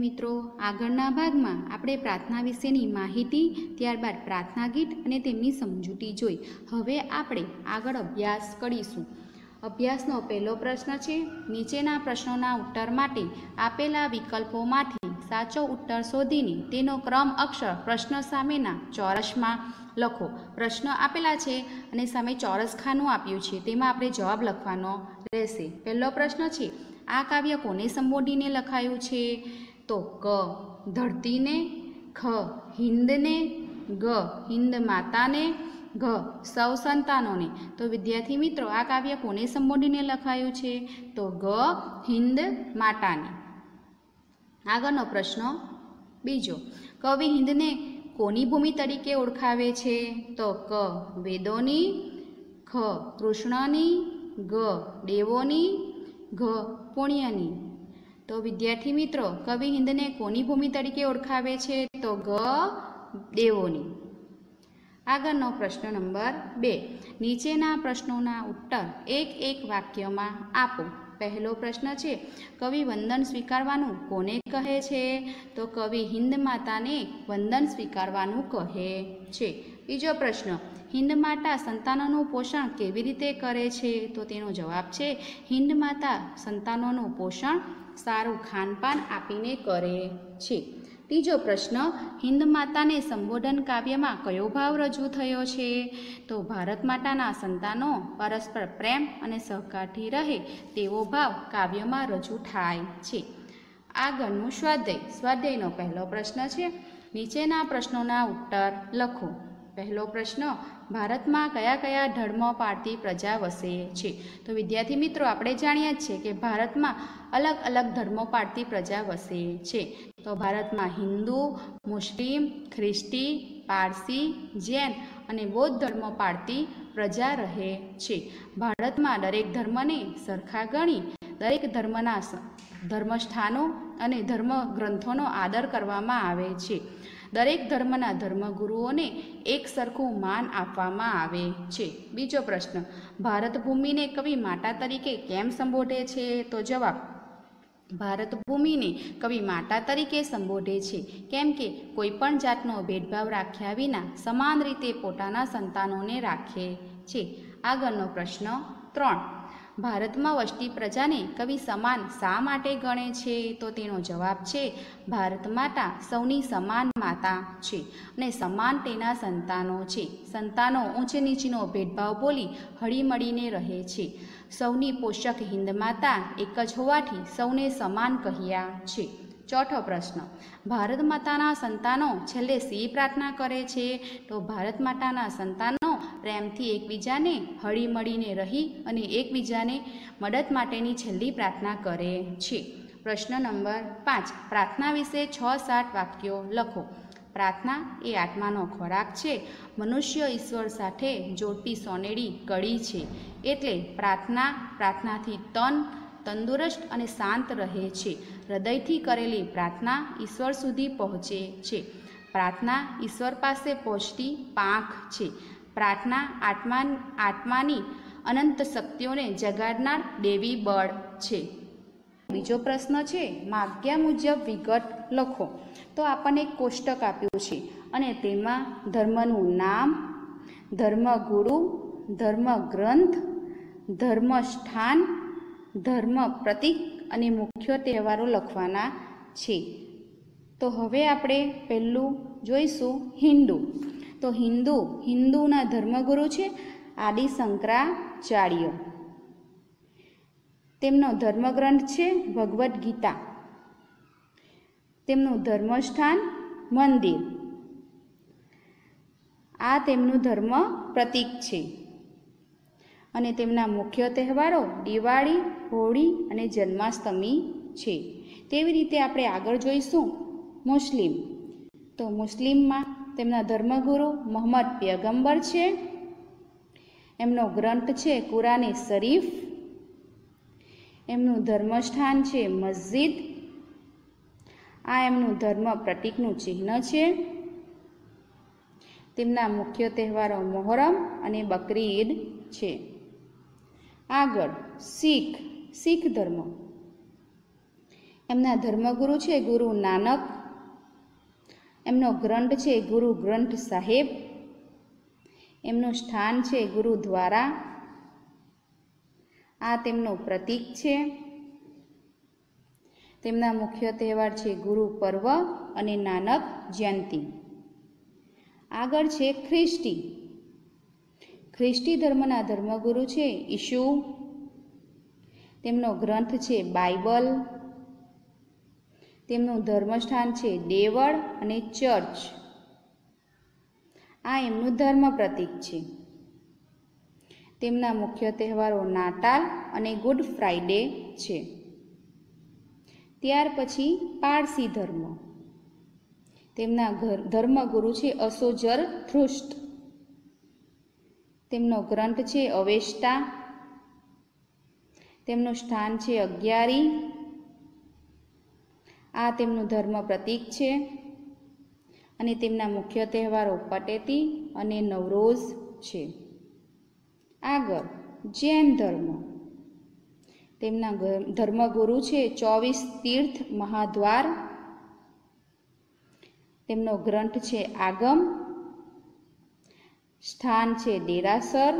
મિત્રો, આગળના ભાગમાં આપણે પ્રાર્થના વિશેની માહિતી, ત્યારબાદ પ્રાર્થના ગીત અને તેમની સમજૂતી જોઈ. હવે આપણે આગળ અભ્યાસ કરીશું. અભ્યાસનો પહેલો પ્રશ્ન છે, નીચેના પ્રશ્નોના ઉત્તર માટે આપેલા વિકલ્પોમાંથી સાચો ઉત્તર શોધીને તેનો ક્રમ અક્ષર પ્રશ્ન સામેના ચોરસમાં લખો. પ્રશ્ન આપેલા છે અને સામે ચોરસ ખાનું આપ્યું છે, તેમાં આપણે જવાબ લખવાનો રહેશે. પહેલો પ્રશ્ન છે, આ કાવ્ય કોને સંબોધીને લખાયું છે? તો ક, ધરતીને, ખ હિન્દને ગ હિન્દ માતાને, ઘ, સૌ સંતાનોને. તો વિદ્યાર્થી મિત્રો, આ કાવ્ય કોને સંબોધીને લખાયું છે? તો ગ હિન્દ માતાને. આગળનો પ્રશ્ન બીજો, કવિ હિન્દને કોની ભૂમિ તરીકે ઓળખાવે છે? તો ક, વેદોની, ખ, કૃષ્ણની, ગ, દેવોની, ઘ, પુણ્યની. તો વિદ્યાર્થી મિત્રો, કવિ હિન્દને કોની ભૂમિ તરીકે ઓળખાવે છે? તો ગ દેવોની. આગળનો પ્રશ્ન નંબર બે. નીચેના પ્રશ્નોના ઉત્તર એક એક વાક્યમાં આપો. પહેલો પ્રશ્ન છે, કવિ વંદન સ્વીકારવાનું કોને કહે છે? તો કવિ હિન્દ માતાને વંદન સ્વીકારવાનું કહે છે. બીજો પ્રશ્ન હિન્દ માતા સંતાનોનું પોષણ કેવી રીતે કરે છે? તો તેનો જવાબ છે, હિન્દ માતા સંતાનોનું પોષણ સારું ખાનપાન આપીને કરે છે. ત્રીજો પ્રશ્ન, હિન્દ માતાને સંબોધન કાવ્યમાં કયો ભાવ રજૂ થયો છે? તો ભારત માતાના સંતાનો પરસ્પર પ્રેમ અને સહકારથી રહે તેવો ભાવ કાવ્યમાં રજૂ થાય છે. આગળનું સ્વાધ્યાય. સ્વાધ્યાયનો પહેલો પ્રશ્ન છે, નીચેના પ્રશ્નોના ઉત્તર લખો. પહેલો પ્રશ્ન, ભારતમાં કયા કયા ધર્મો પાળતી પ્રજા વસે છે? તો વિદ્યાર્થી મિત્રો, આપણે જાણીએ જ છીએ કે ભારતમાં અલગ અલગ ધર્મો પાળતી પ્રજા વસે છે. તો ભારતમાં હિન્દુ, મુસ્લિમ, ખ્રિસ્તી, પારસી, જૈન અને બૌદ્ધ ધર્મો પાળતી પ્રજા રહે છે. ભારતમાં દરેક ધર્મને સરખા ગણી, દરેક ધર્મના ધર્મસ્થાનો અને ધર્મ ગ્રંથોનો આદર કરવામાં આવે છે. દરેક ધર્મના ધર્મગુરુઓને એક સરખું માન આપવામાં આવે છે. બીજો પ્રશ્ન, ભારત ભૂમિને કવિ માતા તરીકે કેમ સંબોધે છે? તો જવાબ, ભારત ભૂમિને કવિ માતા તરીકે સંબોધે છે. કેમ કે કોઈપણ જાતનો ભેદભાવ રાખ્યા વિના સમાન રીતે પોતાના સંતાનોને રાખે છે. આગળનો પ્રશ્ન ત્રણ ભારતમાં વસતી પ્રજાને કવિ સમાન શા માટે ગણે છે? તો તેનો જવાબ છે, ભારત માતા સૌની સમાન માતા છે અને સમાન તેના સંતાનો છે. સંતાનો ઊંચ નીચનો ભેદભાવ બોલી હળીમળીને રહે છે. સૌની પોષક હિન્દ માતા એક જ હોવાથી સૌને સમાન કહ્યા છે. ચોથો પ્રશ્ન, ભારત માતાના સંતાનો છેલ્લે સી પ્રાર્થના કરે છે? તો ભારત માતાના સંતાનો પ્રેમથી એકબીજાને હળીમળીને રહી અને એકબીજાને મદદ માટેની છેલ્લી પ્રાર્થના કરે છે. પ્રશ્ન નંબર પાંચ, પ્રાર્થના વિશે છ સાત વાક્યો લખો. પ્રાર્થના એ આત્માનો ખોરાક છે. મનુષ્ય ઈશ્વર સાથે જોડતી સોનેરી કડી છે. એટલે પ્રાર્થના, પ્રાર્થનાથી તન, તંદુરસ્ત અને શાંત રહે છે. હૃદયથી કરેલી પ્રાર્થના ઈશ્વર સુધી પહોંચે છે. પ્રાર્થના ઈશ્વર પાસે પહોંચતી પાંખ છે. પ્રાર્થના આત્મા આત્માની અનંત શક્તિઓને જગાડનાર દેવી બળ છે. બીજો પ્રશ્ન છે, માગ્યા મુજબ વિગત લખો. તો આપણને એક કોષ્ટક આપ્યું છે અને તેમાં ધર્મનું નામ, ધર્મગુરુ, ધર્મગ્રંથ, ધર્મસ્થાન ધર્મ પ્રતીક અને મુખ્ય તહેવારો લખવાના છે. તો હવે આપણે પહેલું જોઈશું હિન્દુ. તો હિન્દુ, હિન્દુના ધર્મગુરુ છે આદિ શંકરાચાર્ય તેમનો ધર્મગ્રંથ છે ભગવદ્ ગીતા. તેમનું ધર્મસ્થાન મંદિર. આ તેમનું ધર્મ પ્રતીક છે. અને તેમના મુખ્ય તહેવારો દિવાળી, હોળી અને જન્માષ્ટમી છે. તેવી રીતે આપણે આગળ જોઈશું મુસ્લિમ. તો મુસ્લિમમાં તેમના ધર્મગુરુ મોહમ્મદ પેગંબર છે. એમનો ગ્રંથ છે કુરાની શરીફ. એમનું ધર્મસ્થાન છે મસ્જિદ. આ એમનું ધર્મ પ્રતીકનું ચિહ્ન છે. તેમના મુખ્ય તહેવારો મોહરમ અને બકરી ઈદ છે. આગળ શીખ શીખ ધર્મ. એમના ધર્મગુરુ છે ગુરુ નાનક એમનો ગ્રંથ છે ગુરુ ગ્રંથ સાહેબ. એમનું સ્થાન છે ગુરુદ્વારા આ તેમનું પ્રતીક છે. તેમના મુખ્ય તહેવાર છે ગુરુ પર્વ અને નાનક જયંતિ. આગળ છે ખ્રિસ્તી ખ્રિસ્તી ધર્મના ધર્મગુરુ છે ઈશુ તેમનો ગ્રંથ છે બાઇબલ. તેમનું ધર્મસ્થાન છે દેવળ અને ચર્ચ. આ એમનું ધર્મ પ્રતીક છે. તેમના મુખ્ય તહેવારો નાતાલ અને ગુડ ફ્રાઈડે છે. ત્યાર પછી પારસી ધર્મ. તેમના ધર્મગુરુ છે અસોજર ધૃષ્ટ તેમનો ગ્રંથ છે અવેષ્ટા. તેમનું સ્થાન છે અગિયારી આ તેમનું ધર્મ પ્રતીક છે. અને તેમના મુખ્ય તહેવારો પટેતી અને નવરોઝ છે. આગળ, જૈન ધર્મ. તેમના ધર્મગુરુ છે ચોવીસ તીર્થ મહાદ્વાર. તેમનો ગ્રંથ છે આગમ. સ્થાન છે દેરાસર.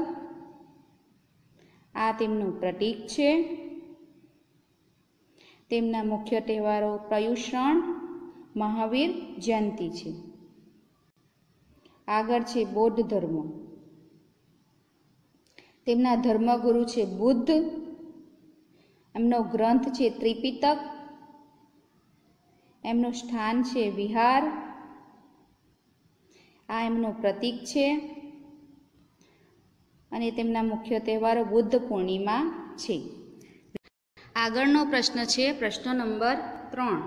આ તેમનું પ્રતીક છે. તેમના મુખ્ય તહેવારો પ્રયુષણ, મહાવીર, જયંતિ છે. આગળ છે બૌદ્ધ ધર્મ. તેમના ધર્મગુરુ છે બુદ્ધ. એમનો ગ્રંથ છે ત્રિપિતક. એમનું સ્થાન છે વિહાર. આ એમનો પ્રતીક છે. અને તેમના મુખ્ય તહેવારો બુદ્ધ પૂર્ણિમા છે. આગળનો પ્રશ્ન છે પ્રશ્ન નંબર ત્રણ.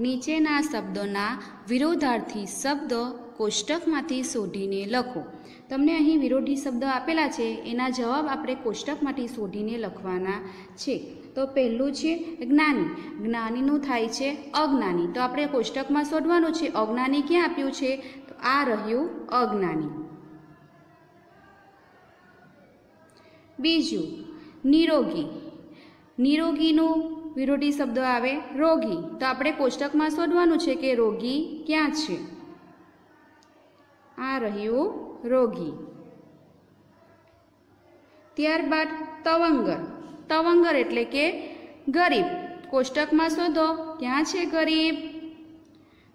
નીચેના શબ્દોના વિરોધાર્થી શબ્દો કોષ્ટકમાંથી શોધીને લખો. તમને અહીં વિરોધી શબ્દ આપેલા છે, એના જવાબ આપણે કોષ્ટકમાંથી શોધીને લખવાના છે. તો પહેલું છે જ્ઞાની. જ્ઞાનીનું થાય છે અજ્ઞાની. તો આપણે કોષ્ટકમાં શોધવાનું છે, અજ્ઞાની ક્યાં આપ્યું છે? તો આ રહ્યું અજ્ઞાની. બીજું, નિરોગી. નિરોગીનું વિરોધી શબ્દ આવે, રોગી. તો આપણે કોષ્ટકમાં શોધવાનું છે કે રોગી ક્યાં છે? આ રહ્યું રોગી. ત્યારબાદ તવંગર. તવંગર એટલે કે ગરીબ. કોષ્ટકમાં શોધો, ક્યાં છે ગરીબ?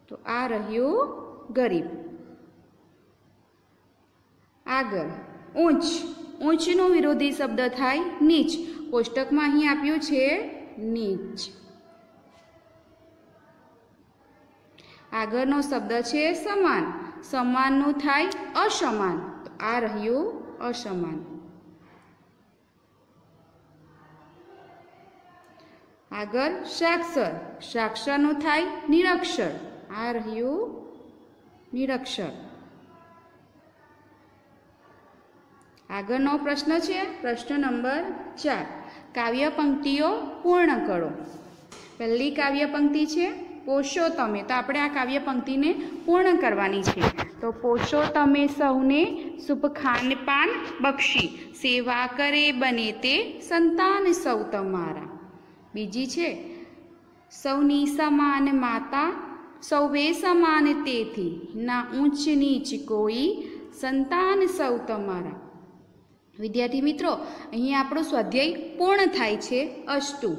તો આ રહ્યું ગરીબ. આગળ. ઊંચ. ઊંચનો વિરોધી શબ્દ થાય નીચ. કોષ્ટકમાં અહીં આપ્યું છે નીચ. આગળનો શબ્દ છે સમાન. સમાનનું થાય અસમાન. આ રહ્યું અસમાન. આગળ સાક્ષર. સાક્ષરનું થાય નિરક્ષર. આ રહ્યું નિરક્ષર. આગળનો પ્રશ્ન છે પ્રશ્ન નંબર ચાર. કાવ્ય પંક્તિઓ પૂર્ણ કરો. પહેલી કાવ્ય પંક્તિ છે, પોષો તમે. તો આપણે આ કાવ્ય પંક્તિને પૂર્ણ કરવાની છે. તો પોષો તમે સૌને શુભ ખાનપાન બક્ષી. સેવા કરે બને તે સંતાન સૌ તમારા. બીજી છે, સૌની સમાન માતા સૌવે સમાન તેથી. ના ઊંચ નીચ કોઈ સંતાન સૌ તમારા. વિદ્યાર્થી મિત્રો અહીં આપણો સ્વાધ્યાય પૂર્ણ થાય છે અષ્ટુ.